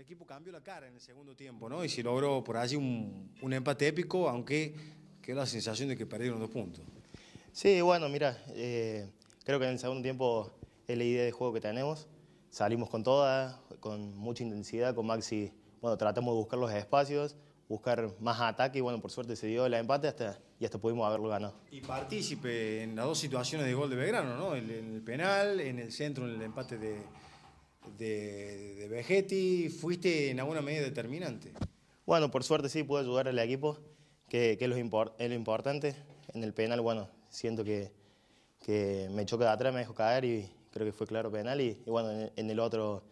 equipo cambió la cara en el segundo tiempo, ¿no? Y se logró por allí un, un empate épico, aunque quedó la sensación de que perdieron dos puntos. Sí, bueno, mira, eh, creo que en el segundo tiempo es la idea de juego que tenemos. Salimos con toda, con mucha intensidad, con Maxi, bueno, tratamos de buscar los espacios, buscar más ataque y bueno, por suerte se dio el empate hasta, y hasta pudimos haberlo ganado. Y partícipe en las dos situaciones de gol de Belgrano, ¿no? En el penal, en el centro, en el empate de, de, de Vegetti, fuiste en alguna medida determinante. Bueno, por suerte sí pude ayudar al equipo, que, que es, lo import, es, lo importante. En el penal, bueno, siento que, que me choca de atrás, me dejó caer y creo que fue claro penal. Y, y bueno, en, en, el otro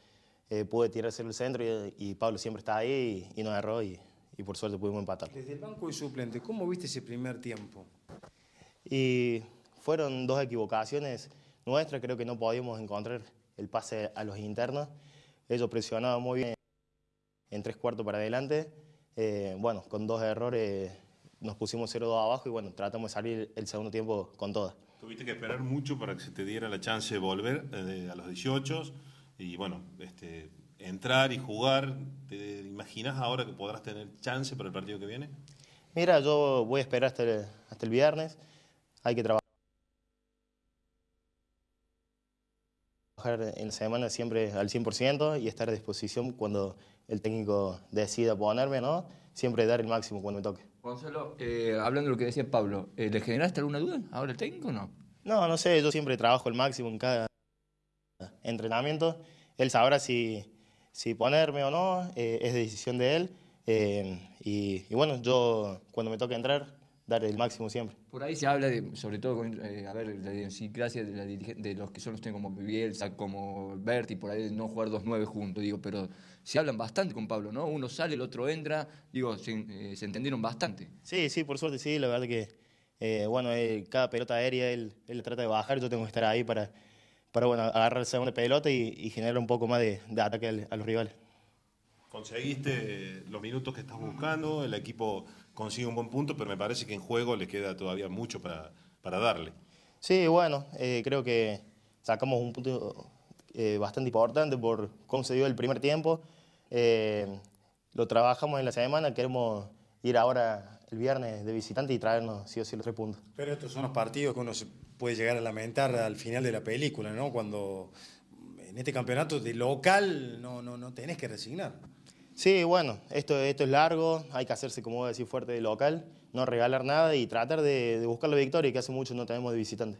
eh, pude tirarse el centro y, y, Pablo siempre está ahí y, y no erró y, y, por suerte pudimos empatar. Desde el banco y suplente, ¿cómo viste ese primer tiempo? Y fueron dos equivocaciones nuestras, creo que no podíamos encontrar el pase a los internos. Ellos presionaban muy bien en tres cuartos para adelante. Eh, bueno, con dos errores nos pusimos 0-2 abajo y bueno, tratamos de salir el segundo tiempo con todas. Tuviste que esperar mucho para que se te diera la chance de volver eh, a los 18 y bueno, este, entrar y jugar. ¿Te imaginas ahora que podrás tener chance para el partido que viene? Mira, yo voy a esperar hasta el, hasta el viernes. Hay que trabajar. En la semana siempre al 100% y estar a disposición cuando el técnico decida ponerme, ¿no? Siempre dar el máximo cuando me toque. Gonzalo, eh, hablando de lo que decía Pablo, ¿eh, ¿le generaste alguna duda ahora el técnico o no? No, no sé, yo siempre trabajo el máximo en cada entrenamiento. Él sabrá si, si ponerme o no, eh, es decisión de él. Eh, y, y, bueno, yo cuando me toque entrar, dar el máximo siempre. Por ahí se habla, de, sobre todo, con, eh, a ver, la idiosincrasia de, la de los que son los como Bielsa, como Berti, por ahí de no jugar 2-9 juntos, digo, pero se hablan bastante con Pablo, ¿no? Uno sale, el otro entra, digo, se, eh, se entendieron bastante. Sí, sí, por suerte sí, la verdad que, eh, bueno, eh, cada pelota aérea él, él, trata de bajar, yo tengo que estar ahí para, para bueno, agarrar la segunda pelota y, y generar un poco más de, de ataque a los rivales. Conseguiste los minutos que estás buscando, el equipo consigue un buen punto, pero me parece que en juego le queda todavía mucho para, para darle. Sí, bueno, eh, creo que sacamos un punto eh, bastante importante por cómo se dio el primer tiempo. Eh, lo trabajamos en la semana, queremos ir ahora el viernes de visitante y traernos sí o sí los tres puntos. Pero estos son los partidos que uno se puede llegar a lamentar al final de la película, ¿no? Cuando en este campeonato de local no, no, no tenés que resignar. Sí, bueno, esto, esto es largo, hay que hacerse, como voy a decir, fuerte de local, no regalar nada y tratar de, de buscar la victoria, que hace mucho no tenemos de visitante.